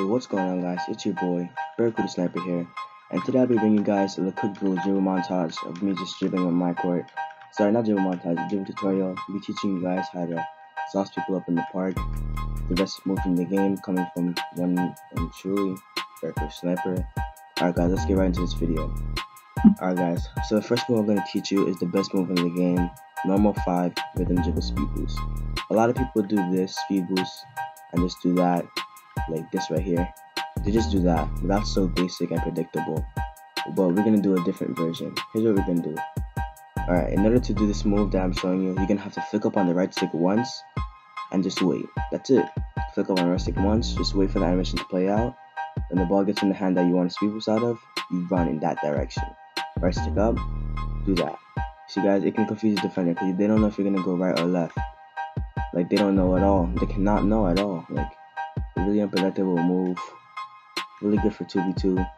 what's going on guys, it's your boy, Berkeley Sniper here, and today I'll be bringing you guys a quick little dribble montage of me just dribbling on my court. Sorry, not dribble montage, dribble tutorial. I'll be teaching you guys how to sauce people up in the park. The best move in the game coming from one and truly, Berkeley Sniper. Alright guys, let's get right into this video. Alright guys, so the first move I'm going to teach you is the best move in the game, normal 5 rhythm dribble speed boost. A lot of people do this speed boost and just do that like this right here. They just do that. That's so basic and predictable. But we're gonna do a different version. Here's what we're gonna do. Alright, in order to do this move that I'm showing you, you're gonna have to flick up on the right stick once and just wait. That's it. Flick up on the right stick once, just wait for the animation to play out. When the ball gets in the hand that you want to speed boost out of, you run in that direction. Right stick up, do that. See guys, it can confuse the defender because they don't know if you're gonna go right or left. Like they don't know at all. They cannot know at all. Like really unpredictable move. Really good for 2v2.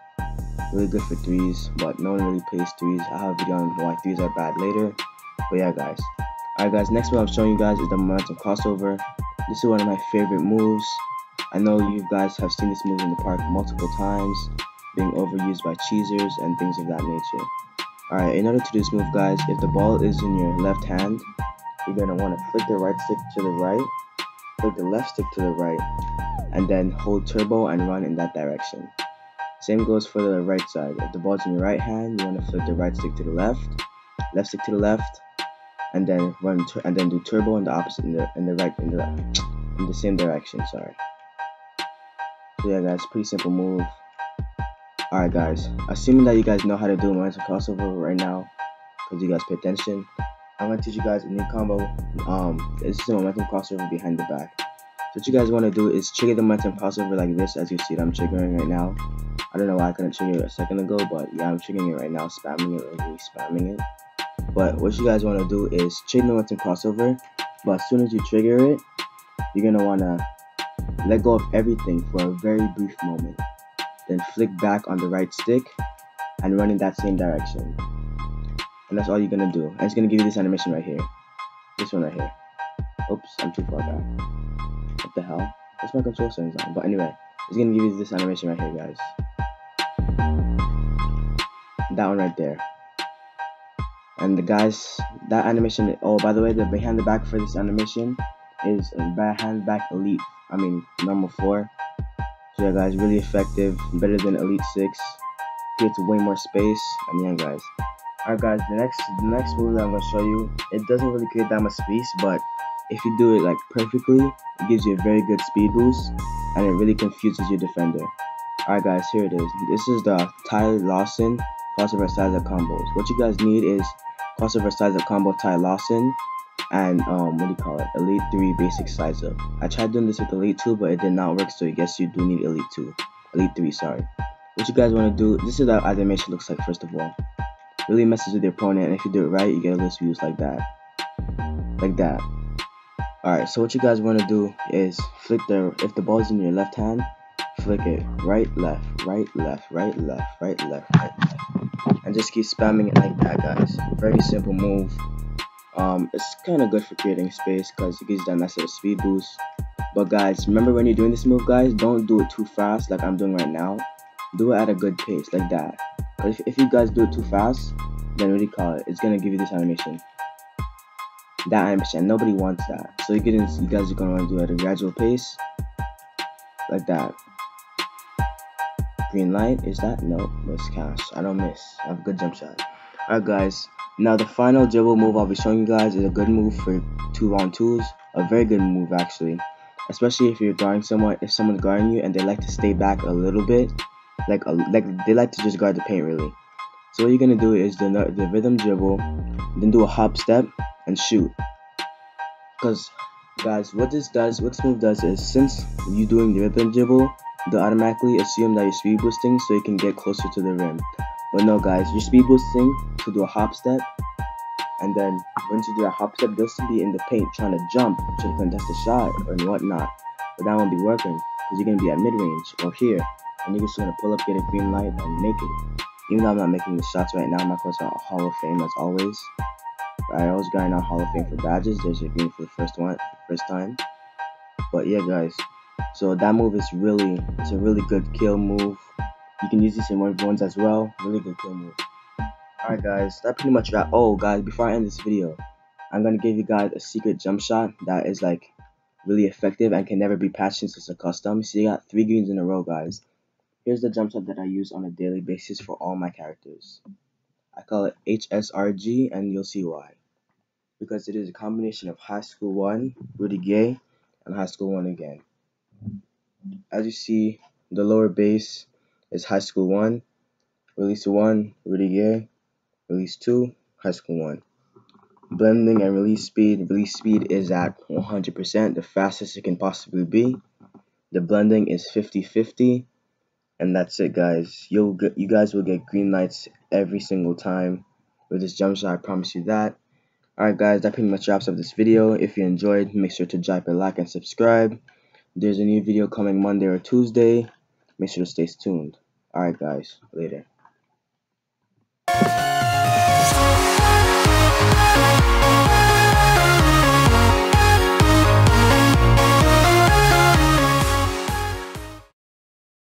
Really good for threes, but no one really plays threes. I have a video on why threes are bad later. But yeah, guys. Alright, guys, next one I'm showing you guys is the momentum crossover. This is one of my favorite moves. I know you guys have seen this move in the park multiple times, being overused by cheesers and things of that nature. Alright, in order to do this move, guys, if the ball is in your left hand, you're going to want to flick the right stick to the right, flick the left stick to the right, and then hold turbo and run in that direction. Same goes for the right side. If the ball's in your right hand, you want to flip the right stick to the left, left stick to the left, and then run and then do turbo in the opposite in the in the right in the in the same direction. Sorry. So yeah, guys, pretty simple move. Alright, guys. Assuming that you guys know how to do momentum crossover right now, because you guys pay attention, I'm gonna teach you guys a new combo. Um, this is a momentum crossover behind the back what you guys want to do is trigger the momentum crossover like this as you see it I'm triggering right now. I don't know why I couldn't trigger it a second ago but yeah I'm triggering it right now spamming it really spamming it. But what you guys want to do is trigger the momentum crossover but as soon as you trigger it you're gonna want to let go of everything for a very brief moment. Then flick back on the right stick and run in that same direction. And that's all you're gonna do. And it's gonna give you this animation right here. This one right here. Oops I'm too far back the hell? What's my control settings on? But anyway, it's gonna give you this animation right here, guys. That one right there. And the guys, that animation, oh, by the way, the behind the back for this animation is behind the back elite. I mean, number 4. So yeah, guys, really effective, better than Elite 6. Gets way more space, and yeah, guys. Alright, guys, the next the next move that I'm gonna show you, it doesn't really create that much space, but if you do it like perfectly, it gives you a very good speed boost and it really confuses your defender. Alright guys, here it is. This is the Ty Lawson crossover size up combos. What you guys need is crossover size up combo Ty Lawson and um what do you call it? Elite 3 basic size up. I tried doing this with Elite 2 but it did not work so I guess you do need Elite 2. Elite 3, sorry. What you guys want to do, this is how animation looks like first of all. Really messes with your opponent and if you do it right you get a little views like that. Like that. Alright, so what you guys want to do is flick the, if the ball is in your left hand, flick it right, left, right, left, right, left, right, left, right, left. And just keep spamming it like that, guys. Very simple move. Um, it's kind of good for creating space because it gives that nice little speed boost. But guys, remember when you're doing this move, guys, don't do it too fast like I'm doing right now. Do it at a good pace, like that. Because if, if you guys do it too fast, then what do you call it? It's going to give you this animation that animation. Nobody wants that. So you get you guys are gonna want to do it at a gradual pace, like that. Green light is that? No, miss cash. I don't miss. I have a good jump shot. Alright, guys. Now the final dribble move I'll be showing you guys is a good move for two on twos. A very good move actually, especially if you're guarding someone. If someone's guarding you and they like to stay back a little bit, like a, like they like to just guard the paint really. So what you're gonna do is the the rhythm dribble, then do a hop step, and shoot. Because, guys, what this does, what this move does is, since you're doing the rhythm dribble, they'll automatically assume that you're speed boosting so you can get closer to the rim. But no, guys, you're speed boosting to do a hop step, and then once you do a hop step, they'll still be in the paint trying to jump to contest a shot and whatnot. But that won't be working because you're gonna be at mid range or here, and you're just gonna pull up, get a green light, and make it. Even though I'm not making the shots right now, my course are Hall of Fame as always. I always got in our Hall of Fame for badges. There's a green for the first one, first time. But yeah, guys, So that move is really, it's a really good kill move. You can use this in one ones as well. Really good kill move. Alright guys, that pretty much wrap. Oh guys, before I end this video, I'm gonna give you guys a secret jump shot that is like really effective and can never be patched since it's a custom. So you got three greens in a row guys. Here's the jump shot that I use on a daily basis for all my characters. I call it HSRG and you'll see why. Because it is a combination of High School 1, Rudy Gay, and High School 1 again. As you see, the lower base is High School 1, Release 1, Rudy Gay, Release 2, High School 1. Blending and release speed, release speed is at 100%, the fastest it can possibly be. The blending is 50-50 and that's it guys. You'll get you guys will get green lights every single time with this jump shot I promise you that. Alright guys that pretty much wraps up this video. If you enjoyed make sure to drop a like and subscribe. There's a new video coming Monday or Tuesday make sure to stay tuned. Alright guys later